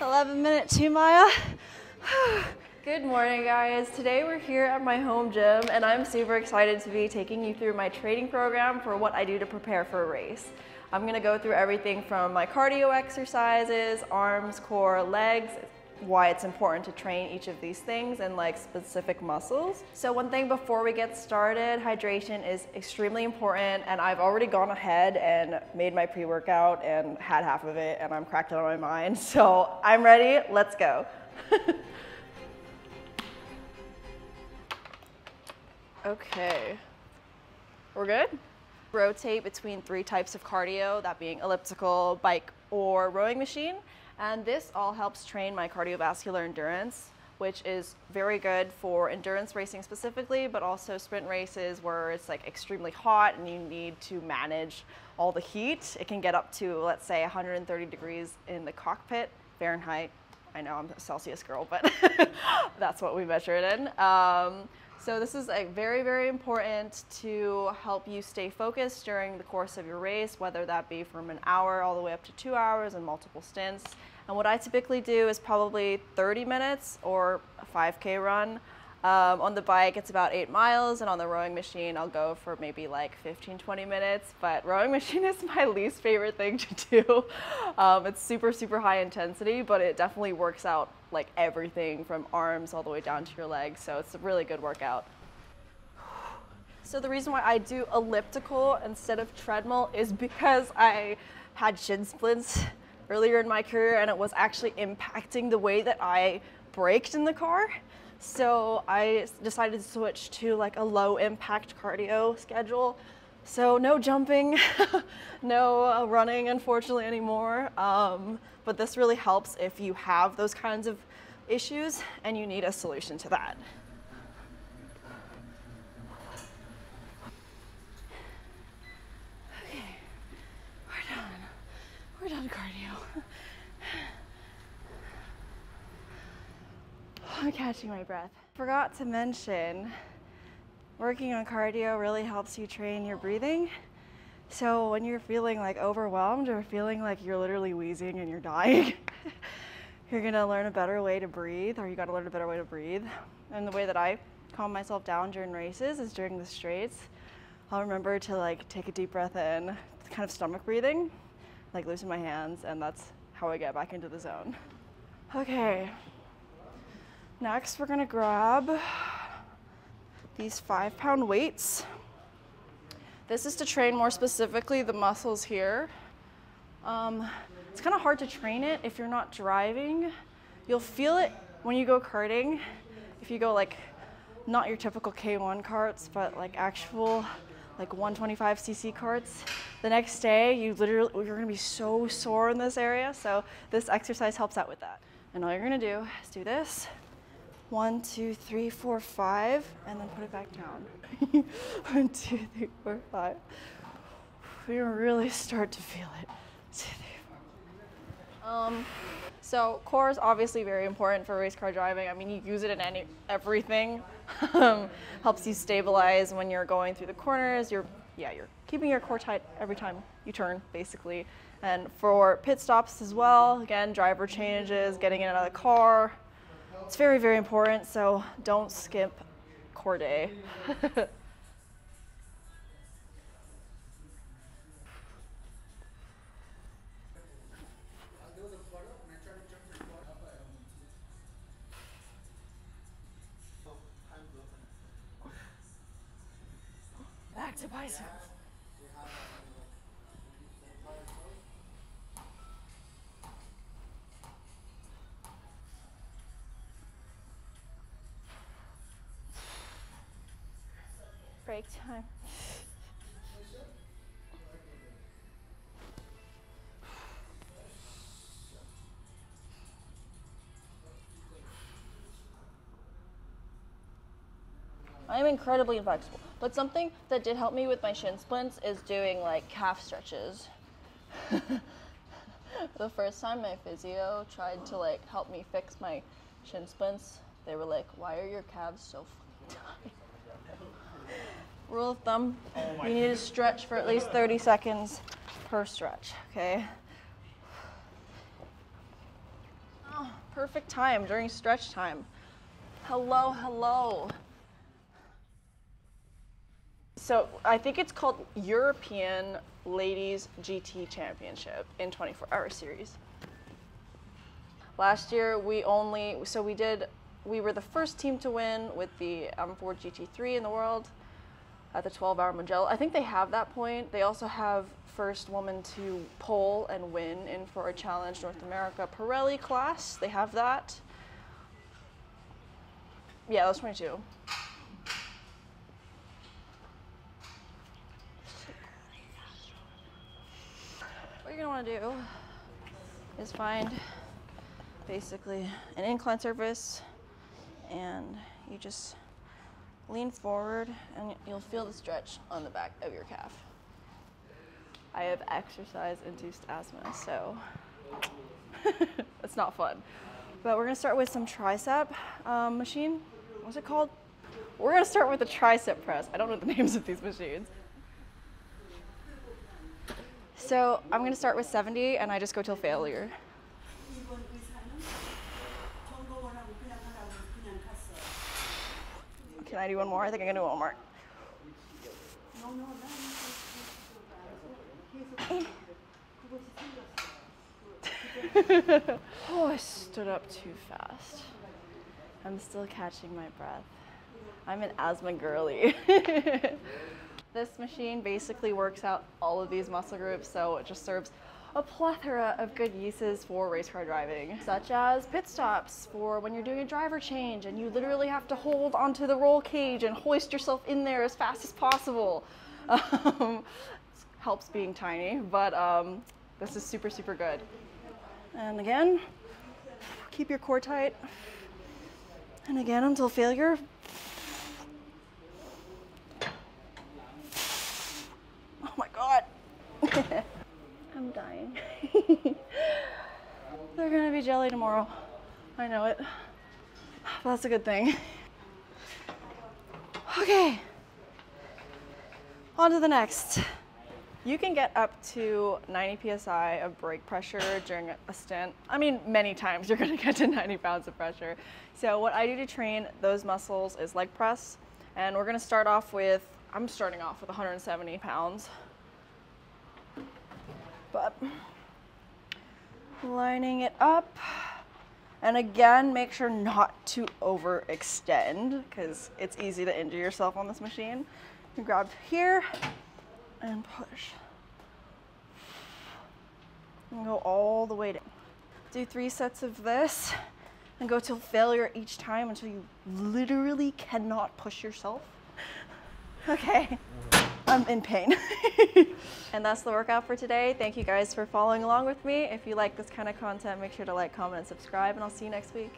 11 minute two mile. Good morning, guys. Today we're here at my home gym, and I'm super excited to be taking you through my training program for what I do to prepare for a race. I'm gonna go through everything from my cardio exercises, arms, core, legs, why it's important to train each of these things and like specific muscles. So one thing before we get started, hydration is extremely important and I've already gone ahead and made my pre-workout and had half of it and I'm cracked out of my mind. So I'm ready, let's go. okay, we're good? Rotate between three types of cardio, that being elliptical, bike, or rowing machine. And this all helps train my cardiovascular endurance, which is very good for endurance racing specifically, but also sprint races where it's like extremely hot and you need to manage all the heat. It can get up to, let's say, 130 degrees in the cockpit, Fahrenheit. I know I'm a Celsius girl, but that's what we measure it in. Um, so this is like very, very important to help you stay focused during the course of your race, whether that be from an hour all the way up to two hours and multiple stints. And what I typically do is probably 30 minutes or a 5K run. Um, on the bike, it's about eight miles, and on the rowing machine, I'll go for maybe like 15, 20 minutes. But rowing machine is my least favorite thing to do. Um, it's super, super high intensity, but it definitely works out like everything from arms all the way down to your legs. So it's a really good workout. So the reason why I do elliptical instead of treadmill is because I had shin splints earlier in my career and it was actually impacting the way that I braked in the car. So I decided to switch to like a low impact cardio schedule. So no jumping, no uh, running unfortunately anymore. Um, but this really helps if you have those kinds of issues and you need a solution to that. Okay, we're done. We're done cardio. catching my breath. Forgot to mention, working on cardio really helps you train your breathing. So when you're feeling like overwhelmed or feeling like you're literally wheezing and you're dying, you're gonna learn a better way to breathe, or you gotta learn a better way to breathe. And the way that I calm myself down during races is during the straights. I'll remember to like take a deep breath in, kind of stomach breathing, like loosen my hands, and that's how I get back into the zone. Okay, Next, we're gonna grab these five pound weights. This is to train more specifically the muscles here. Um, it's kind of hard to train it if you're not driving. You'll feel it when you go karting. If you go like, not your typical K1 karts, but like actual like 125cc karts. The next day, you literally, you're gonna be so sore in this area. So this exercise helps out with that. And all you're gonna do is do this, one, two, three, four, five, and then put it back down. One, two, three, four, five. You really start to feel it. Um, so core is obviously very important for race car driving. I mean, you use it in any everything. um, helps you stabilize when you're going through the corners. You're yeah, you're keeping your core tight every time you turn, basically. And for pit stops as well, again, driver changes, getting in and out of the car, it's very, very important, so don't skip core day. Back to biceps. break time. I'm incredibly inflexible, but something that did help me with my shin splints is doing like calf stretches. the first time my physio tried to like help me fix my shin splints, they were like, "Why are your calves so fucking tight?" Rule of thumb: oh you need to stretch for at least 30 seconds per stretch. Okay. Oh, perfect time during stretch time. Hello, hello. So I think it's called European Ladies GT Championship in 24 hour series. Last year we only, so we did, we were the first team to win with the um, M4 GT3 in the world at the 12 hour Mugello. I think they have that point. They also have first woman to pole and win in Ferrari Challenge North America Pirelli class. They have that. Yeah, that was 22. What you're gonna wanna do is find basically an incline surface and you just lean forward and you'll feel the stretch on the back of your calf. I have exercise-induced asthma, so it's not fun. But we're gonna start with some tricep um, machine. What's it called? We're gonna start with the tricep press. I don't know the names of these machines. So I'm gonna start with 70 and I just go till failure. Can I do one more? I think I'm gonna do one more. oh, I stood up too fast. I'm still catching my breath. I'm an asthma girly. this machine basically works out all of these muscle groups, so it just serves a plethora of good uses for race car driving, such as pit stops for when you're doing a driver change and you literally have to hold onto the roll cage and hoist yourself in there as fast as possible. Um, helps being tiny, but um, this is super, super good. And again, keep your core tight. And again until failure. Oh my God. I'm dying. They're gonna jelly tomorrow. I know it. That's a good thing. Okay. On to the next. You can get up to 90 psi of brake pressure during a stint. I mean, many times you're gonna get to 90 pounds of pressure. So what I do to train those muscles is leg press. And we're gonna start off with, I'm starting off with 170 pounds. But lining it up. And again, make sure not to overextend because it's easy to injure yourself on this machine. You grab here and push. And go all the way down. Do three sets of this and go till failure each time until you literally cannot push yourself. Okay, oh, I'm in pain. and that's the workout for today. Thank you guys for following along with me. If you like this kind of content, make sure to like, comment, and subscribe, and I'll see you next week.